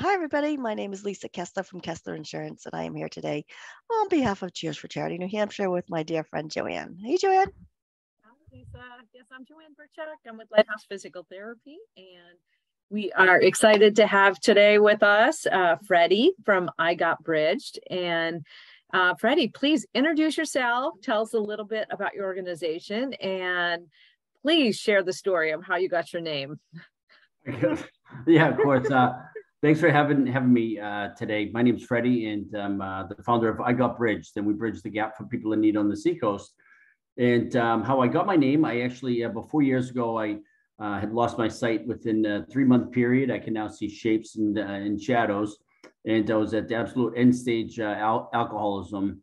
Hi, everybody. My name is Lisa Keslar from Keslar Insurance, and I am here today on behalf of Cheers for Charity New Hampshire with my dear friend JoAnn. Hey, JoAnn. Hi, Lisa. Yes, I'm JoAnn Burchuk. I'm with Lighthouse Physical Therapy, and we are excited to have today with us uh, Freddy from I Got Bridged. And uh, Freddy, please introduce yourself. Tell us a little bit about your organization, and please share the story of how you got your name. yeah, of course. Uh, thanks for having having me uh, today. My name is Freddy, and I'm uh, the founder of I Got Bridged, and we bridge the gap for people in need on the seacoast. And um, how I got my name, I actually about four years ago, I uh, had lost my sight within a three month period. I can now see shapes and, uh, and shadows, and I was at the absolute end stage uh, al- alcoholism.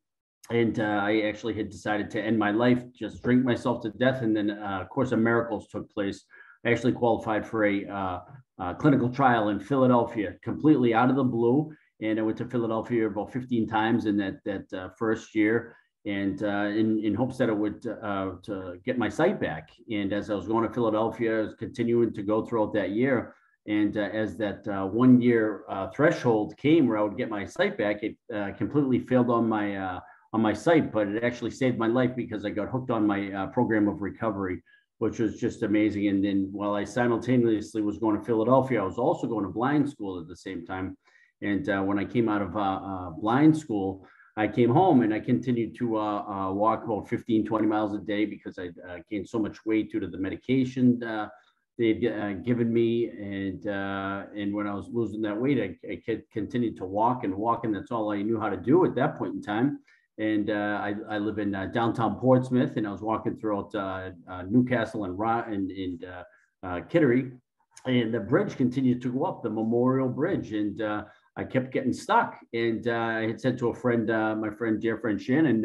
And I actually had decided to end my life, just drink myself to death, and then of course of miracles took place I actually qualified for a uh, uh, clinical trial in Philadelphia, completely out of the blue. And I went to Philadelphia about 15 times in that that uh, first year, and uh, in in hopes that it would uh, to get my sight back. And as I was going to Philadelphia, I was continuing to go throughout that year. And uh, as that one year threshold came where I would get my sight back, it completely failed on my on my sight, but it actually saved my life because I got hooked on my program of recovery which was just amazing. And then while I simultaneously was going to Philadelphia, I was also going to blind school at the same time. And uh, when I came out of uh, uh, blind school, I came home and I continued to uh, uh, walk about 15, 20 miles a day because I uh, gained so much weight due to the medication they'd given me. And and when I was losing that weight, I, I continued to walk and walk, and that's all I knew how to do at that point in time and uh, I, I, live in uh, downtown Portsmouth, and I was walking throughout uh, uh New Castle and and, and uh, uh, Kittery, and the bridge continued to go up, the Memorial Bridge, and I kept getting stuck. And I had said to a friend, my friend, dear friend Shannon,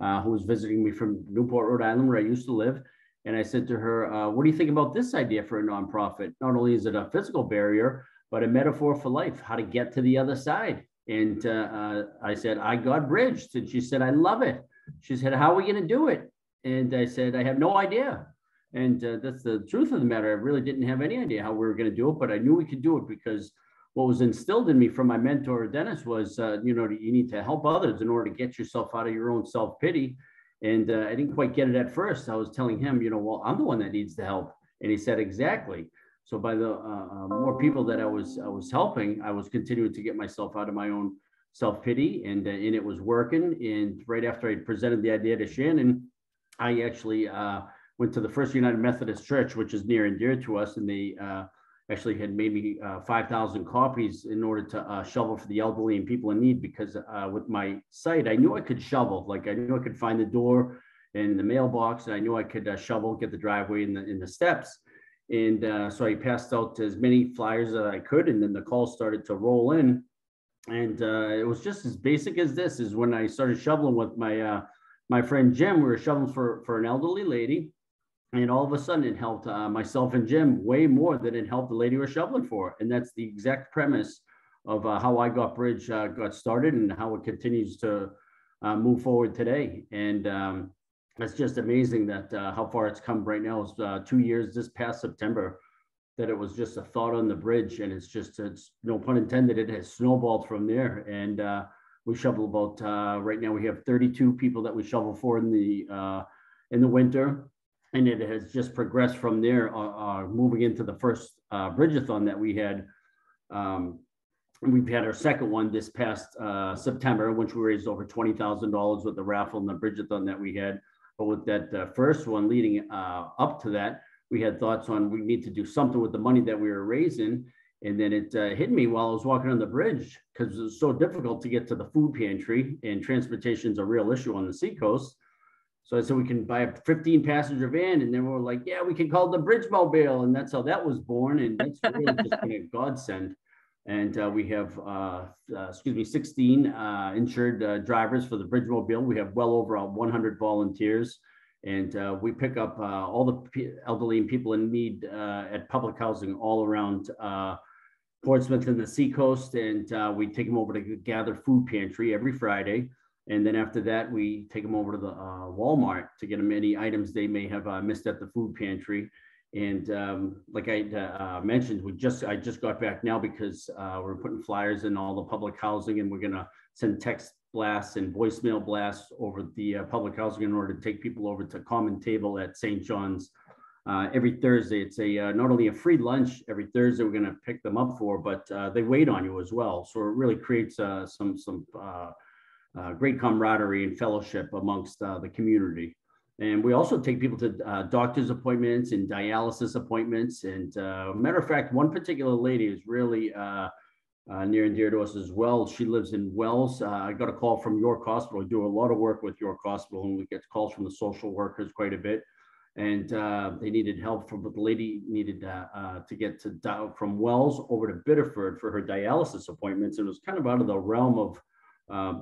who was visiting me from Newport, Rhode Island, where I used to live, and I said to her, "What do you think about this idea for a nonprofit? Not only is it a physical barrier, but a metaphor for life, how to get to the other side." And uh, uh, I said, I got bridged. And she said, I love it. She said, How are we going to do it? And I said, I have no idea. And uh, that's the truth of the matter. I really didn't have any idea how we were going to do it, but I knew we could do it because what was instilled in me from my mentor, Dennis, was, uh, you know, you need to help others in order to get yourself out of your own self pity. And uh, I didn't quite get it at first. I was telling him, you know, well, I'm the one that needs the help. And he said, Exactly. So by the uh, uh, more people that I was I was helping, I was continuing to get myself out of my own self pity, and uh, and it was working. And right after I presented the idea to Shannon, I actually uh, went to the First United Methodist Church, which is near and dear to us, and they uh, actually had made me uh, 5,000 copies in order to shovel for the elderly and people in need. Because with my sight, I knew I could shovel. Like I knew I could find the door and the mailbox, and I knew I could shovel, get the driveway and the in the steps and uh, so I passed out as many flyers as I could, and then the calls started to roll in. And uh, it was just as basic as this: is when I started shoveling with my uh, my friend Jim. We were shoveling for for an elderly lady, and all of a sudden it helped uh, myself and Jim way more than it helped the lady we were shoveling for. And that's the exact premise of uh, how I got Bridge uh, got started and how it continues to move forward today. And um, it's just amazing that uh, how far it's come right now. It's uh, two years this past September that it was just a thought on the bridge, and it's just it's no pun intended. It has snowballed from there, and uh, we shovel about uh, right now. We have 32 people that we shovel for in the uh, in the winter, and it has just progressed from there. Uh, moving into the first bridgeathon that we had. Um, we've had our second one this past September, which we raised over twenty thousand dollars with the raffle and the bridgeathon that we had. But with that uh, first one leading uh, up to that, we had thoughts on we need to do something with the money that we were raising. And then it uh, hit me while I was walking on the bridge because it was so difficult to get to the food pantry and transportation is a real issue on the seacoast. So I said we can buy a 15 passenger van, and then we are like, yeah, we can call the Bridge Mobile, and that's how that was born. And that's really just been a godsend. And uh, we have, uh, uh, excuse me, 16 uh, insured uh, drivers for the Bridge Mobile. We have well over 100 volunteers. And uh, we pick up all the elderly and people in need at public housing all around Portsmouth and the Seacoast. And we take them over to gather food pantry every Friday. And then after that, we take them over to the Walmart to get them any items they may have missed at the food pantry And um, like I uh, mentioned, we just I just got back now because uh, we're putting flyers in all the public housing, and we're gonna send text blasts and voicemail blasts over the uh, public housing in order to take people over to Common Table at St. John's uh, every Thursday. It's a uh, not only a free lunch every Thursday we're going to pick them up for, but uh, they wait on you as well. So it really creates uh, some some uh, uh, great camaraderie and fellowship amongst the community. And we also take people to doctor's appointments and dialysis appointments. And matter of fact, one particular lady is really near and dear to us as well. She lives in Wells. I got a call from York Hospital. We do a lot of work with York Hospital, and we get calls from the social workers quite a bit and uh, they needed help from, but the lady needed uh, uh, to get to from Wells over to Biddeford for her dialysis appointments. And it was kind of out of the realm of,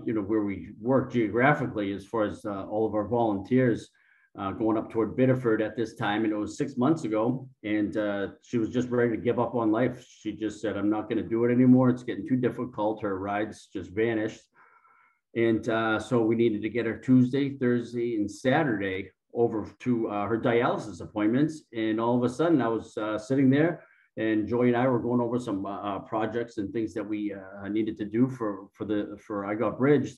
you know, where we work geographically as far as uh, all of our volunteers uh, going up toward Biddeford at this time. And it was six months ago. And uh, she was just ready to give up on life. She just said, I'm not going to do it anymore. It's getting too difficult. Her rides just vanished. And so we needed to get her Tuesday, Thursday, and Saturday over to uh, her dialysis appointments. And all of a sudden, I was uh, sitting there, and Joy and I were going over some uh, uh projects and things that we uh, needed to do for for the for I got bridged.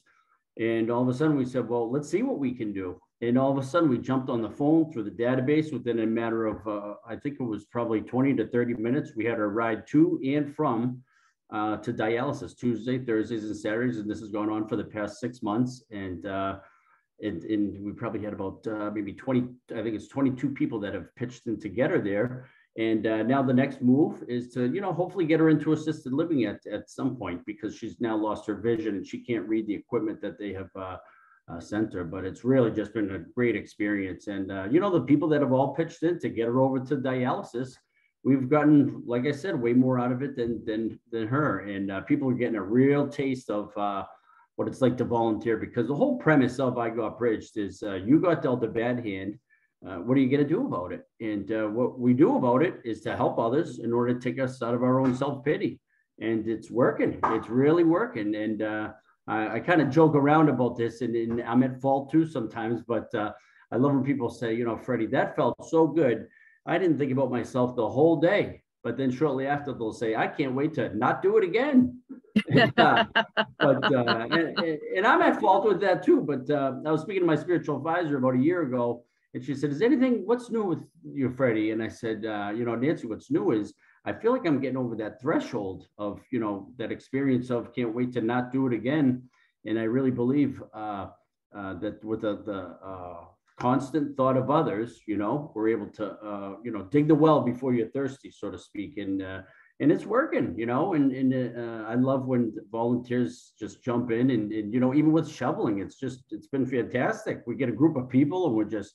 And all of a sudden, we said, "Well, let's see what we can do." And all of a sudden, we jumped on the phone through the database within a matter of uh, I think it was probably 20 to 30 minutes. We had a ride to and from to dialysis Tuesday, Thursdays, and Saturdays, and this has gone on for the past six months. And and, and we probably had about uh, maybe 20, I think it's 22 people that have pitched in together there. And uh, now the next move is to, you know, hopefully get her into assisted living at, at some point because she's now lost her vision and she can't read the equipment that they have uh, uh, sent her. But it's really just been a great experience. And, uh, you know, the people that have all pitched in to get her over to dialysis, we've gotten, like I said, way more out of it than, than, than her. And uh, people are getting a real taste of, uh, what it's like to volunteer because the whole premise of I Got Bridged is uh, you got dealt a bad hand. Uh, what are you going to do about it? And what we do about it is to help others in order to take us out of our own self pity. And it's working. It's really working. And I, I kind of joke around about this, and, and, I'm at fault too sometimes. But uh, I love when people say, you know, Freddy, that felt so good. I didn't think about myself the whole day. But then shortly after, they'll say, I can't wait to not do it again. uh, but uh, and, and, I'm at fault with that too. But uh, I was speaking to my spiritual advisor about a year ago, and she said, "Is anything? What's new with you, Freddy?" And I said, uh, "You know, Nancy, what's new is I feel like I'm getting over that threshold of you know that experience of can't wait to not do it again." And I really believe uh, uh, that with the, the constant thought of others, you know, we're able to you know dig the well before you're thirsty, so to speak, and and it's working, you know, and, and uh, I love when volunteers just jump in and, and, you know, even with shoveling, it's just, it's been fantastic. We get a group of people and we're just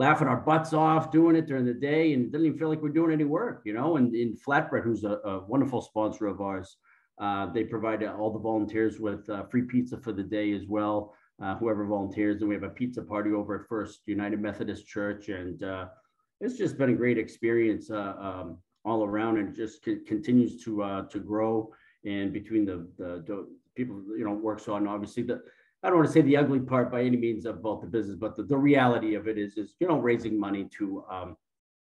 laughing our butts off doing it during the day and doesn't even feel like we're doing any work, you know, and in Flatbread, who's a, a wonderful sponsor of ours, uh, they provide all the volunteers with uh, free pizza for the day as well. Uh, whoever volunteers, and we have a pizza party over at First United Methodist Church, and uh, it's just been a great experience. Uh, um, all around and just c- continues to uh, to grow. And between the, the, the people you know works on obviously the I don't want to say the ugly part by any means of both the business, but the, the reality of it is is you know raising money to um,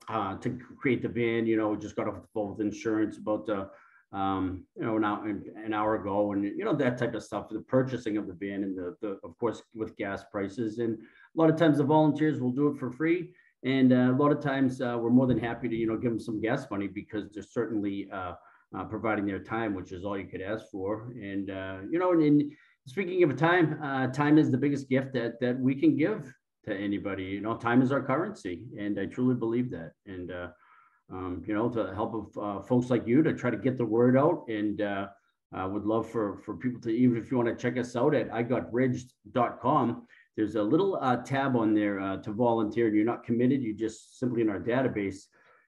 uh, to create the van. You know, just got off the phone with insurance about the um, you know, an hour, an hour ago, and you know that type of stuff. The purchasing of the van, and the, the of course with gas prices, and a lot of times the volunteers will do it for free, and uh, a lot of times uh, we're more than happy to, you know, give them some gas money because they're certainly uh, uh providing their time, which is all you could ask for. And, uh, you know, and, and, speaking of time, uh, time is the biggest gift that, that we can give to anybody. You know, time is our currency. And I truly believe that. And, um, you know, to help of folks like you to try to get the word out and I would love for, for people to, even if you want to check us out at igotbridged.com, there's a little uh, tab on there uh, to volunteer. You're not committed, You're just simply in our database.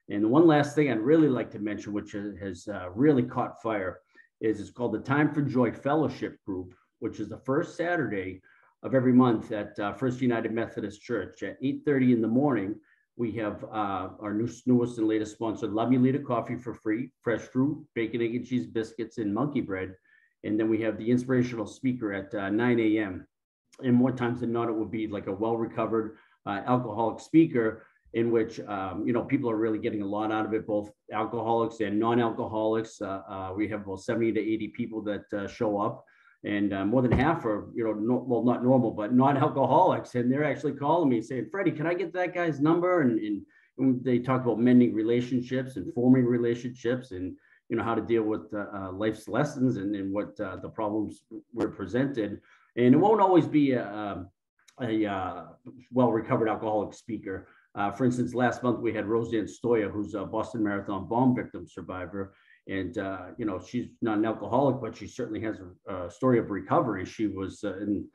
And the one last thing I'd really like to mention, which has uh, really caught fire, is it's called the Time for Joy Fellowship Group, which is the first Saturday of every month at uh, First United Methodist Church at 8:30 in the morning. We have uh, our new, newest and latest sponsor, Love You Leader Coffee for free, fresh fruit, bacon, egg, and cheese biscuits, and monkey bread. And then we have the inspirational speaker at uh, 9 a.m and more times than not, it would be like a well recovered uh, alcoholic speaker. in which um, you know people are really getting a lot out of it, both alcoholics and non-alcoholics. Uh, uh, we have about 70 to 80 people that uh, show up, and uh, more than half are you know no, well not normal but non-alcoholics, and they're actually calling me saying, "Freddy, can I get that guy's number?" And, and, and they talk about mending relationships and forming relationships and you know how to deal with uh, life's lessons and, and what the problems were presented. And it won't always be a, um, a, a well recovered alcoholic speaker. Uh, for instance, last month we had Roseann Sdoia, who's a Boston Marathon bomb victim survivor. And, uh, you know, she's not an alcoholic, but she certainly has a, a story of recovery. She was uh, in,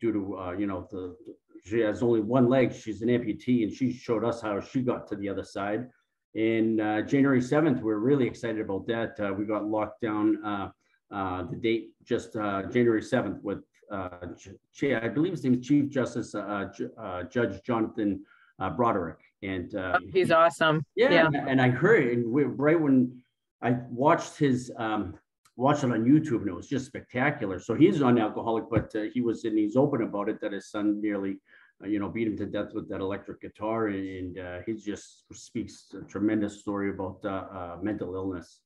due to, uh, you know, the, she has only one leg. She's an amputee, and she showed us how she got to the other side. And uh, January 7th, we're really excited about that. Uh, we got locked down the date just January 7th with, I believe his name is Chief Justice Judge Jonathan uh, Broderick. And uh, oh, he's he, awesome. Yeah, yeah. And, and I heard and we, right when I watched his um, watched it on YouTube, and it was just spectacular. So he's non-alcoholic, but uh, he was and he's open about it that his son nearly, uh, you know, beat him to death with that electric guitar, and uh, he just speaks a tremendous story about uh, uh, mental illness.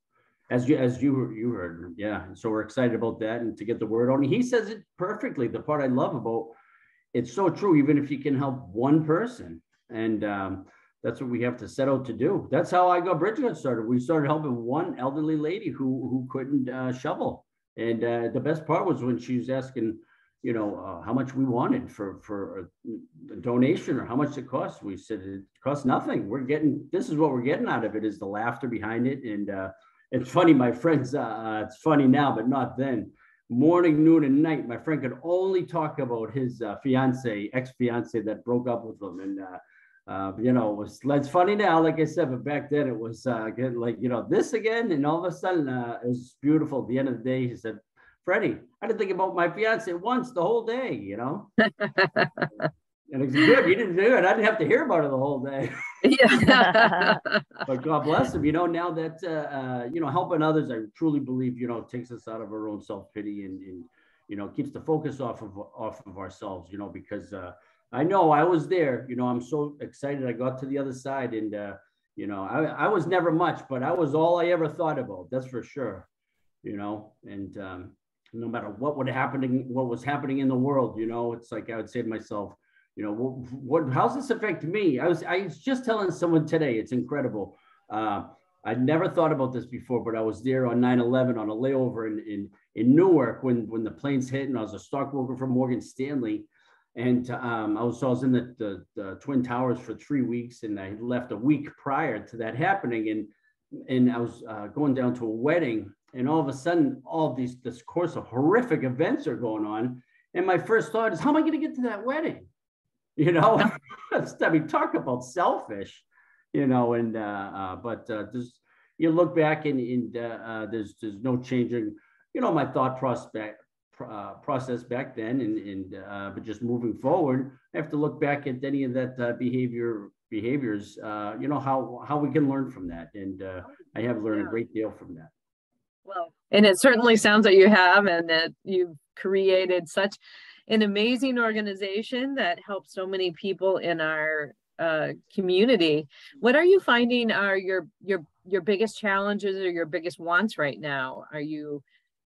As you as you you heard, yeah. So we're excited about that, and to get the word on. He says it perfectly. The part I love about it's so true. Even if you can help one person, and um, that's what we have to set out to do. That's how I got Bridge got started. We started helping one elderly lady who who couldn't uh, shovel, and uh, the best part was when she was asking, you know, uh, how much we wanted for for a, donation or how much it cost. We said it costs nothing. We're getting this is what we're getting out of it is the laughter behind it, and uh, it's funny. My friends, uh, uh, it's funny now, but not then morning, noon, and night. My friend could only talk about his fiance, ex fiance that broke up with him, and uh, you know, it was it's funny now, like I said, but back then it was uh, like you know this again, and all of a sudden uh, it was beautiful. At the end of the day, he said, "Freddy, I didn't think about my fiance once the whole day," you know. and it's good. You didn't do it. I didn't have to hear about it the whole day. yeah. but God bless him. You know, now that uh, uh, you know, helping others, I truly believe you know takes us out of our own self pity and, and you know keeps the focus off of off of ourselves. You know, because uh, I know I was there. You know, I'm so excited. I got to the other side, and uh, you know, I, I was never much, but I was all I ever thought about. That's for sure. You know, and um, no matter what would happening, what was happening in the world, you know, it's like I would say to myself, you know, what, what how's this affect me? I was I was just telling someone today. It's incredible. Uh, I never thought about this before, but I was there on 9/11 on a layover in in in Newark when when the planes hit, and I was a stockbroker for Morgan Stanley and um, I was I was in the, the, the, Twin Towers for three weeks, and I left a week prior to that happening, and and I was uh, going down to a wedding, and all of a sudden, all these this course of horrific events are going on, and my first thought is, how am I going to get to that wedding? You know, I mean, talk about selfish, you know, and uh, uh, but uh, you look back and, and uh, uh, there's there's no changing, you know, my thought prospect uh, process back then, and, and uh, but just moving forward, I have to look back at any of that uh, behavior behaviors. Uh, you know how how we can learn from that, and uh, I have learned yeah. a great deal from that. Well, and it certainly sounds that you have, and that you've created such an amazing organization that helps so many people in our uh, community. What are you finding are your your your biggest challenges or your biggest wants right now? Are you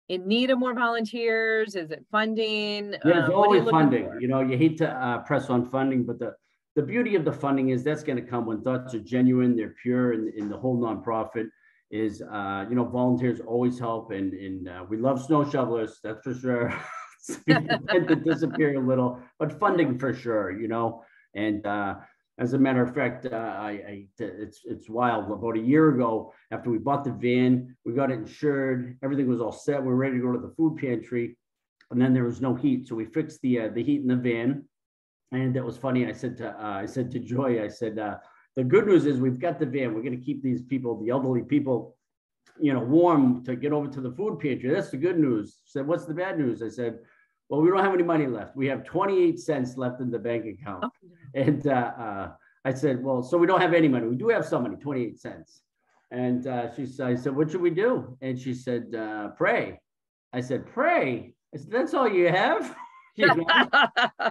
in need of more volunteers? Is it funding? There's um, always you funding. For? You know, you hate to uh, press on funding, but the the beauty of the funding is that's going to come when thoughts are genuine, they're pure, and, and the whole nonprofit is, uh, you know, volunteers always help, and and uh, we love snow shovelers, that's for sure. tend to disappear a little, but funding for sure, you know, and uh, as a matter of fact, uh, I, I, it's it's wild. About a year ago, after we bought the van, we got it insured. Everything was all set. We were ready to go to the food pantry, and then there was no heat, so we fixed the uh, the heat in the van. And that was funny. I said to uh, I said to Joy, I said, uh, the good news is we've got the van. We're going to keep these people, the elderly people, you know, warm to get over to the food pantry. That's the good news. Said, what's the bad news? I said, well, we don't have any money left. We have 28 cents left in the bank account. Oh. And uh, uh, I said, well, so we don't have any money. We do have some money, 28 cents. And uh, she said, I said, what should we do? And she said, uh, pray. I said, pray. I said, that's all you have? you know?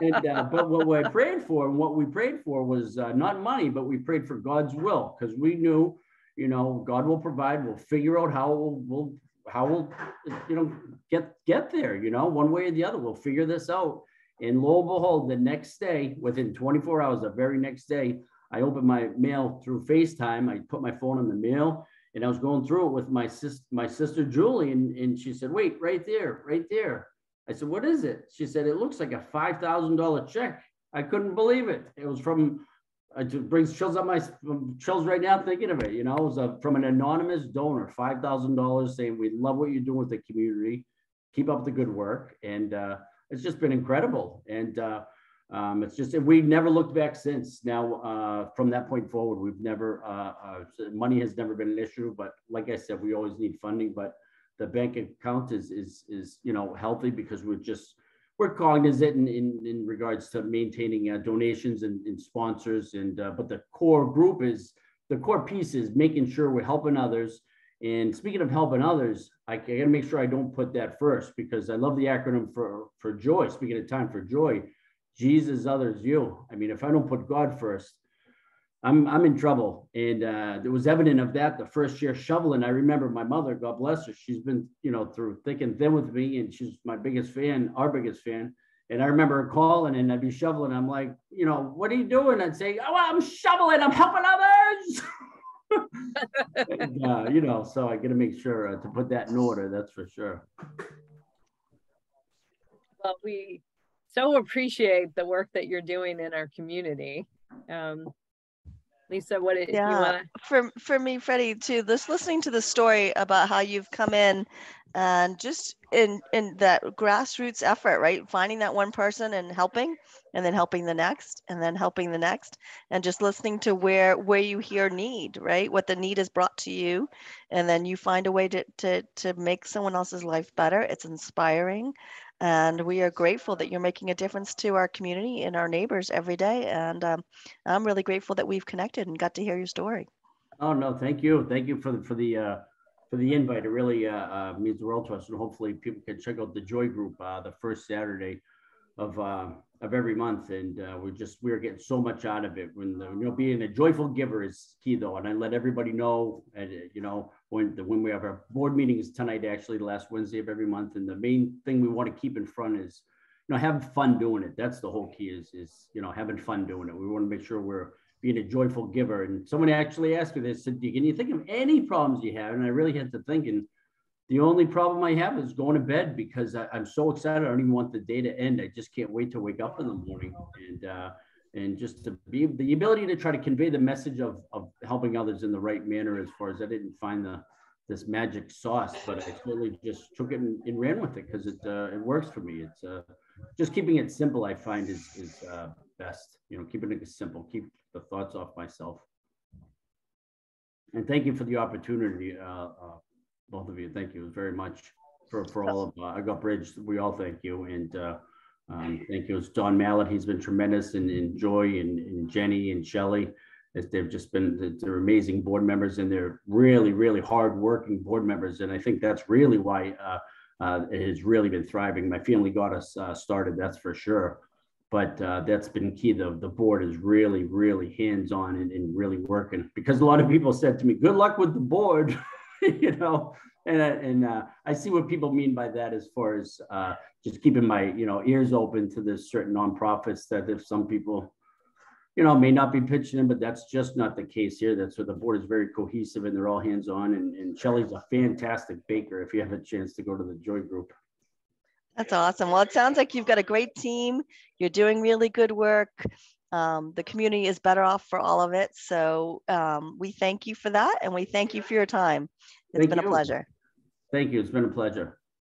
and, uh, but what we prayed for and what we prayed for was uh, not money, but we prayed for God's will because we knew, you know, God will provide. We'll figure out how we'll, we'll how we'll, you know, get get there. You know, one way or the other, we'll figure this out. And lo and behold, the next day, within 24 hours, the very next day, I opened my mail through FaceTime. I put my phone in the mail and I was going through it with my sister, my sister Julie, and, and she said, "Wait, right there, right there." I said, "What is it?" She said, "It looks like a five thousand dollar check." I couldn't believe it. It was from. It brings chills up my chills right now thinking of it. You know, it was a, from an anonymous donor, five thousand dollars, saying, "We love what you're doing with the community. Keep up the good work." And uh, it's just been incredible. And uh, um, it's just we've never looked back since. Now, uh, from that point forward, we've never uh, uh, money has never been an issue. But like I said, we always need funding. But the bank account is is is you know healthy because we're just we're cognizant in in, in regards to maintaining uh, donations and, and, sponsors. And uh, but the core group is the core piece is making sure we're helping others. And speaking of helping others, I, I got to make sure I don't put that first because I love the acronym for for joy. Speaking of time for joy Jesus, others, you. I mean, if I don't put God first, I'm I'm in trouble. And uh, it was evident of that the first year shoveling. I remember my mother, God bless her, she's been you know through thick and thin with me, and she's my biggest fan, our biggest fan. And I remember her calling, and I'd be shoveling. I'm like, you know, what are you doing? I'd say, oh, I'm shoveling. I'm helping others. uh, you know, so I got to make sure uh, to put that in order. That's for sure. Well, we so appreciate the work that you're doing in our community. Um, Lisa, what did yeah. you want For for me, Freddy, too, this listening to the story about how you've come in and just in in that grassroots effort, right? Finding that one person and helping, and then helping the next, and then helping the next, and just listening to where where you hear need, right? What the need is brought to you, and then you find a way to to to make someone else's life better. It's inspiring. And we are grateful that you're making a difference to our community and our neighbors every day. And um, I'm really grateful that we've connected and got to hear your story. Oh no, thank you, thank you for the for the uh, for the invite. It really uh, uh, means the world to us, and hopefully people can check out the Joy Group uh, the first Saturday of uh, of every month. And uh, we're just we're getting so much out of it. When the, you know being a joyful giver is key though, and I let everybody know. And you know when the, when we have our board meetings tonight, actually the last Wednesday of every month, and the main thing we want to keep in front is, you know, having fun doing it. That's the whole key is is you know having fun doing it. We want to make sure we're being a joyful giver. And someone actually asked me this, said, can you think of any problems you have? And I really had to think, and the only problem I have is going to bed because I, am so excited. I don't even want the day to end. I just can't wait to wake up in the morning and uh, and just to be the ability to try to convey the message of, of helping others in the right manner as far as I didn't find the this magic sauce, but I totally just took it and, and ran with it because it uh, it works for me. It's uh, just keeping it simple. I find is is uh, best. You know, keeping it simple. Keep the thoughts off myself. And thank you for the opportunity, uh, uh, both of you. Thank you very much for for all of uh, I got bridge. We all thank you and. Um, thank you. It's Don Mallett. He's been tremendous, and, and Joy, and, and Jenny, and Shelly. As they've just been they're amazing board members, and they're really, really hardworking board members. And I think that's really why uh, uh, it has really been thriving. My family got us uh, started, that's for sure. But uh, that's been key. The, the board is really, really hands on and, and really working because a lot of people said to me, "Good luck with the board," you know and and uh, I see what people mean by that as far as uh, just keeping my you know ears open to this certain nonprofits that if some people you know may not be pitching in, but that's just not the case here. That's where the board is very cohesive and they're all hands on. And, and Shelly's a fantastic baker. If you have a chance to go to the Joy Group. That's awesome. Well, it sounds like you've got a great team. You're doing really good work. Um, the community is better off for all of it. So um, we thank you for that, and we thank you for your time. It's thank been you. a pleasure. Thank you. It's been a pleasure.